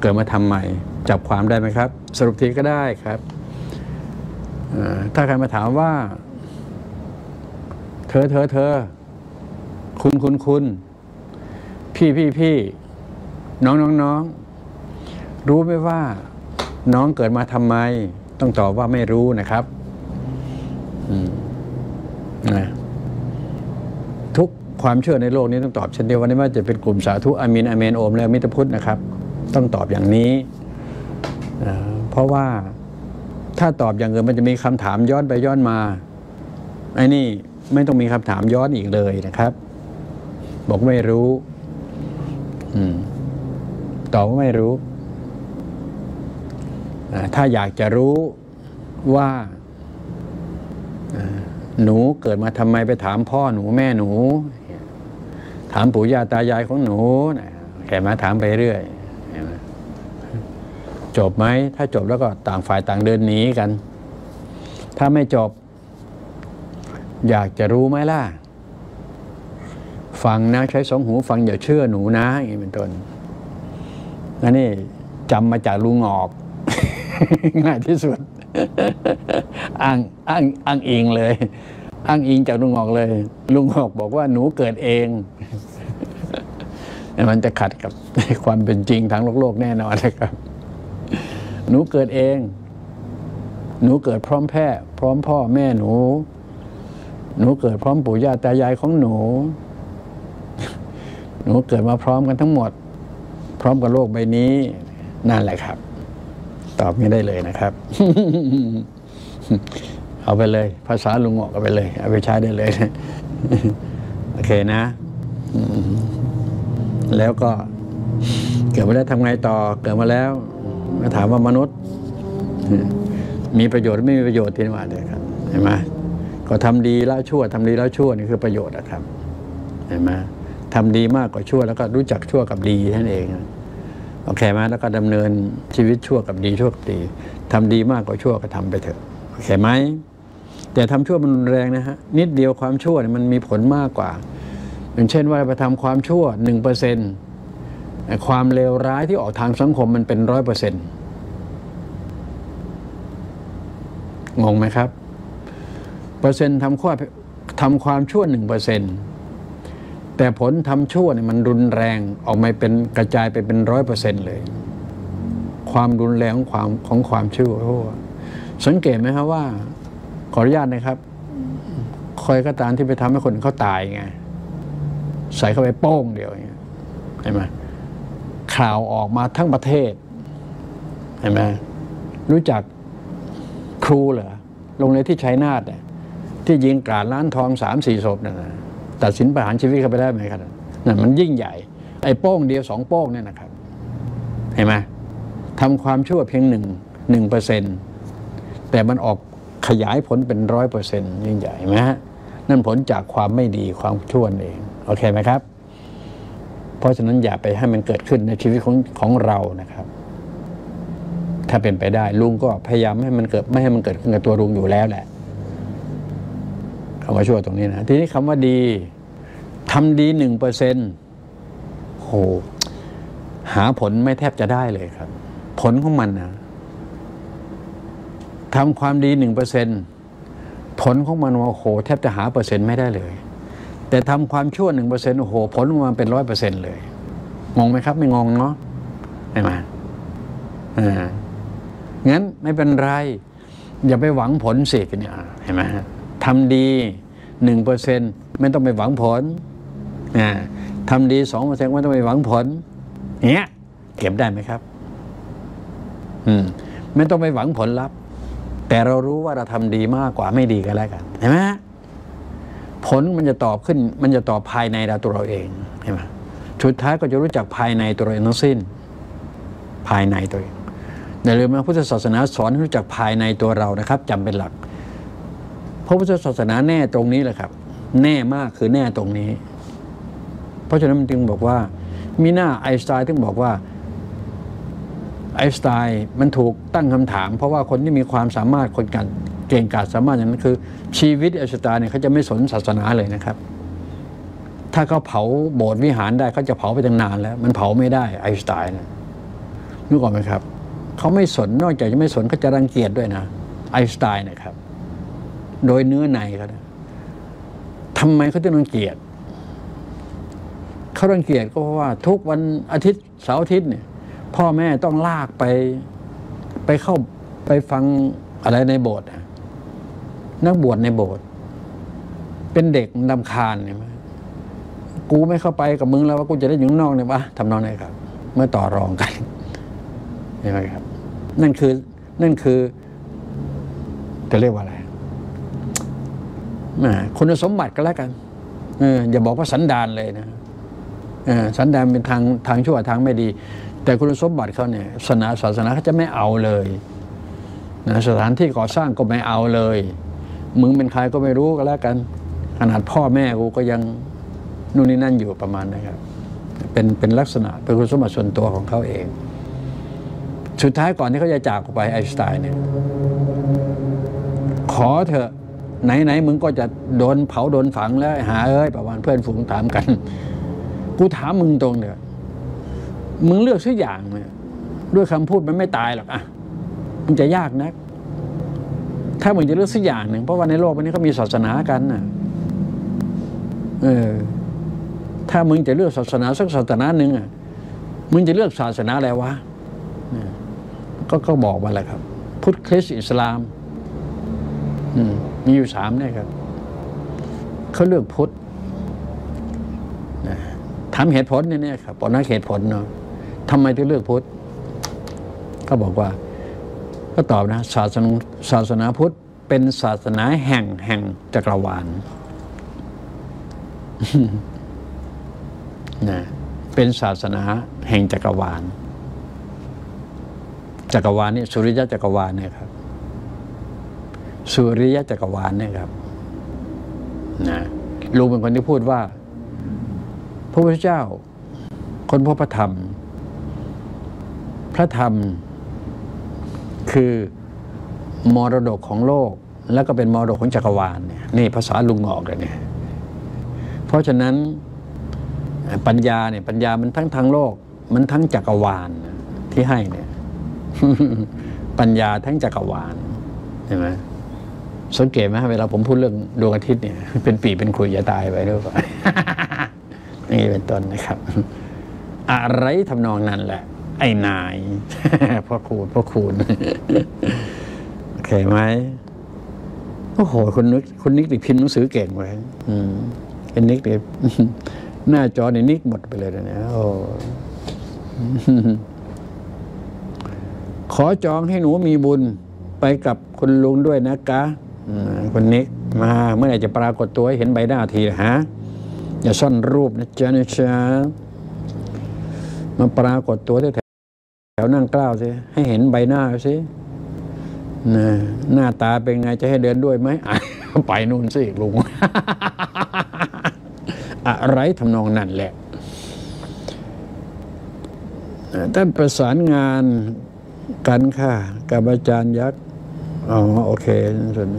เกิดมาทำไม่ จับความได้ไหมครับ สรุปทีก็ได้ครับ ถ้าใครมาถามว่า เธอเธอเธอคุณคุณคุณพี่พี่พี่น้องน้องน้องรู้ไหมว่า น้องเกิดมาทำไม ต้องตอบว่าไม่รู้นะครับนะทุกความเชื่อในโลกนี้ต้องตอบเช่นเดียวกันไม่ว่าจะเป็นกลุ่มสาธุอามินอาเมนโอมและมิตรพุทธนะครับ ต้องตอบอย่างนี้เพราะว่าถ้าตอบอย่างอื่นมันจะมีคำถามย้อนไปย้อนมาไอ้นี่ไม่ต้องมีคำถามย้อนอีกเลยนะครับ บอกไม่รู้ตอบว่าไม่รู้ ถ้าอยากจะรู้ว่าหนูเกิดมาทำไมไปถามพ่อหนูแม่หนู ถามปู่ย่าตายายของหนูแกมาถามไปเรื่อย จบไหม ถ้าจบแล้วก็ต่างฝ่ายต่างเดินหนีกัน ถ้าไม่จบ อยากจะรู้ไหมล่ะ ฟังนะใช้สองหูฟังอย่าเชื่อหนูนะอย่างนี้เป็นต้นนั่นนี่จำมาจากลุงออก ง่ายที่สุด อ้างอ้างอ้างอิงเลย อ้างอิงจากลุงออกเลย ลุงออกบอกว่าหนูเกิดเองมันจะขัดกับความเป็นจริงทางโลกโลกแน่นอนนะครับ หนูเกิดเอง หนูเกิดพร้อมแพ่พร้อมพ่อแม่หนู หนูเกิดพร้อมปู่ย่าตายายของหนู หนูเกิดมาพร้อมกันทั้งหมด พร้อมกับโลกใบนี้นั่นแหละครับ ตอบไม่ได้เลยนะครับ เอาไปเลย ภาษาลุงออกเอาไปเลย เอาไปใช้ได้เลย โอเคนะ แล้วก็เกิดมาแล้วทำไงต่อ เกิดมาแล้ว มาถามว่ามนุษย์ มีประโยชน์ไม่มีประโยชน์ที่ว่าเลยครับเห็นไหมก็ทำดีแล้วชั่วทำดีแล้วชั่วนี่คือประโยชน์นะครับเห็นไหมทำดีมากกว่าชั่วแล้วก็รู้จักชั่วกับดีนั่นเองโอเคไหมแล้วก็ดำเนินชีวิตชั่วกับดีชั่วกับดีทำดีมากกว่าชั่วก็ทำไปเถอะโอเคไหมแต่ทำชั่วมันรุนแรงนะฮะนิดเดียวความชั่วเนี่ยมันมีผลมากกว่า อย่างเช่นว่าไปทำความชั่วหนึ่งเปอร์เซ็นต์ ความเลวร้ายที่ออกทางสังคมมันเป็นร้อยเปอร์เซ็นต์งงไหมครับ เปอร์เซ็นต์ทำข้อทำความชั่วหนึ่งเปอร์เซ็นต์แต่ผลทำชั่วเนี่ยมันรุนแรงออกมาเป็นกระจายไปเป็นร้อยเปอร์เซ็นต์เลย ความรุนแรงของความของความชั่ว สังเกตไหมครับว่า ขออนุญาตนะครับคอยก็ตามที่ไปทำให้คนเขาตายไง ใส่เข้าไปโป้งเดียวอย่างเงี้ยเห็นไหม ข่าวออกมาทั้งประเทศ เห็นไหมรู้จักครูเหรอโรงเรียนที่ชัยนาทเนี่ยที่ยิงกราดร้านทองสามสี่ศพนั่นนะตัดสินประหารชีวิตเขาไปได้ไหมครับนั่นมันยิ่งใหญ่ ไอ้โป้งเดียวสองโป้งเนี่ยนะครับ เห็นไหมทำความชั่วเพียงหนึ่งหนึ่งเปอร์เซ็นต์แต่มันออกขยายผลเป็นร้อยเปอร์เซ็นต์ยิ่งใหญ่ไหมฮะนั่นผลจากความไม่ดีความชั่วเอง โอเคไหมครับ เพราะฉะนั้นอย่าไปให้มันเกิดขึ้นในชีวิตของของเรานะครับ ถ้าเป็นไปได้ลุงก็พยายามไม่ให้มันเกิดไม่ให้มันเกิดขึ้นกับตัวลุงอยู่แล้วแหละคำว่าชั่วตรงนี้นะทีนี้คำว่าดีทำดีหนึ่งเปอร์เซ็นต์โหหาผลไม่แทบจะได้เลยครับ ผลของมันนะทำความดีหนึ่งเปอร์เซ็นต์ผลของมันว่าโหแทบจะหาเปอร์เซ็นต์ไม่ได้เลย แต่ทำความชั่วหนึ่งเปอร์เซ็นต์โอ้โห ผลของมันเป็นร้อยเปอร์เซ็นต์เลย งงไหมครับ ไม่งงเนาะใช่ไหมอ่างั้นไม่เป็นไร อย่าไปหวังผลสิเนี่ยเห็นไหมทำดีหนึ่งเปอร์เซ็นต์ไม่ต้องไปหวังผลอ่าทำดีสองเปอร์เซ็นต์ไม่ต้องไปหวังผลเนี้ยเก็บได้ไหมครับ อืม ไม่ต้องไปหวังผลลัพธ์แต่เรารู้ว่าเราทำดีมากกว่าไม่ดีก็แล้วกันเห็นไหม ผลมันจะตอบขึ้นมันจะตอบภายในเราตัวเราเองเห็นไหมสุดท้ายก็จะรู้จักภายในตัวเราเองทั้งสิ้น ภายในตัวเองอย่าลืมนะพุทธศาสนาสอนให้รู้จักภายในตัวเรานะครับจำเป็นหลักพระพุทธศาสนาแน่ตรงนี้แหละครับ แน่มากคือแน่ตรงนี้ เพราะฉะนั้นมันจึงบอกว่ามีหน้าไอสไตน์ถึงบอกว่าไอสไตน์มันถูกตั้งคำถาม เพราะว่าคนที่มีความสามารถคนกัน เก่งกาจสามารถอย่างนั้นคือ ชีวิตอน์สไตน์เนี่ยเขาจะไม่สนศาสนาเลยนะครับ ถ้าเขาเผาโบสถ์วิหารได้เขาจะเผาไปตั้งนานแล้ว มันเผาไม่ได้ไอน์สไตน์นะนึกออกไหมครับเขาไม่สนนอกจากจะไม่สนเขาจะรังเกียจด้วยนะไอน์สไตน์นะครับ โดยเนื้อในเขาทำไมเขาถึงรังเกียจเขารังเกียจก็เพราะว่าทุกวันอาทิตย์เสาร์อาทิตย์เนี่ย พ่อแม่ต้องลากไปไปเข้าไปฟังอะไรในโบสถ์ นักบวชในโบสถ์เป็นเด็กนำคาญเนี่ยกูไม่เข้าไปกับมึงแล้วว่ากูจะได้อยู่นอกเนี่ยวะทำนองไหนครับ เมื่อต่อรองกันเห็นไหมครับ นั่นคือนั่นคือจะเรียกว่าอะไรคุณสมบัติก็แล้วกันเอออย่าบอกว่าสันดานเลยนะอสันดานเป็นทางทางชั่วทางไม่ดี แต่คุณสมบัติเขาเนี่ยศาสนาศาสนาเขาจะไม่เอาเลยนะสถานที่ก่อสร้างก็ไม่เอาเลย มึงเป็นใครก็ไม่รู้ก็แล้วกัน ขนาดพ่อแม่กูก็ยังนู่นนี่นั่นอยู่ประมาณนะครับ เป็นเป็นลักษณะเป็นคุณสมบัติส่วนตัวของเขาเอง สุดท้ายก่อนที่เขาจะจากไปไอน์สไตน์เนี่ยขอเถอะไหนไหนมึงก็จะโดนเผาโดนฝังแล้วหาเอ้ยประมาณเพื่อนฝูงถามกัน กูถามมึงตรงเดียมึงเลือกสักอย่างเนี่ยด้วยคำพูดมันไม่ตายหรอกอะมันจะยากนัก ถ้ามึงจะเลือกสักอย่างหนึ่งเพราะว่าในโลกวันนี้เขามีศาสนากันน่ะเออ ถ้ามึงจะเลือกศาสนาสักศาสนาหนึ่งอะมึงจะเลือกศาสนาอะไรวะก็ก็บอกมาแหละครับ พุทธคริสต์อิสลามมีอยู่สามเนี่ยครับเขาเลือกพุทธนะถามเหตุผลเนี่ยครับปอนักเหตุผลเนาะทำไมถึงเลือกพุทธก็บอกว่า ก็ตอบนะศาสนาศาสนาพุทธเป็นศาสนาแห่งแห่งจักรวาลนะเป็นศาสนาแห่งจักรวาล จักรวาลนี่สุริยะจักรวาลเนี่ยครับสุริยะจักรวาลเนี่ยครับนะลุงเป็นคนที่พูดว่า พระพุทธเจ้า คนพบพระธรรม พระธรรม คือมรดกของโลก แล้วก็เป็นมรดกของจักรวาลเนี่ยนี่ภาษาลุงออกเลยเนี่ยเพราะฉะนั้นปัญญาเนี่ยปัญญามันทั้งทางโลก มันทั้งจักรวาลที่ให้เนี่ยปัญญาทั้งจักรวาลเห็นไหมสังเกตไหมเวลาผมพูดเรื่องดวงอาทิตย์เนี่ย เป็นปีเป็นคุยจะตายไปด้วยก่อนนี่เป็นต้นนะครับ อะไรทำนองนั้นแหละ ไอ้นายพ่อคูณพ่อคูณโอเคไหมโอ้โหคนนึกคนนิกติพิมพ์หนังสือเก่งไว้อืมเป็นนิกติหน้าจอนี่นิกหมดไปเลยนะเนี่ยโอ้ขอจองให้หนูมีบุญไปกับคุณลุงด้วยนะกะคนนี้มาเมื่อไหร่จะปรากฏตัวให้เห็นใบหน้าทีฮะอย่าซ่อนรูปนะจ๊ะนะจ๊ะมาปรากฏตัวแถว แถวนั่งกล้าวสิให้เห็นใบหน้าสินะหน้าตาเป็นไงจะให้เดินด้วยไหมไปนู่นสิลุง อะไรทำนองนั้นแหละท่านประสานงานกันค่ะ กับอาจารย์ยักษ์ อ๋อ โอเคส่วน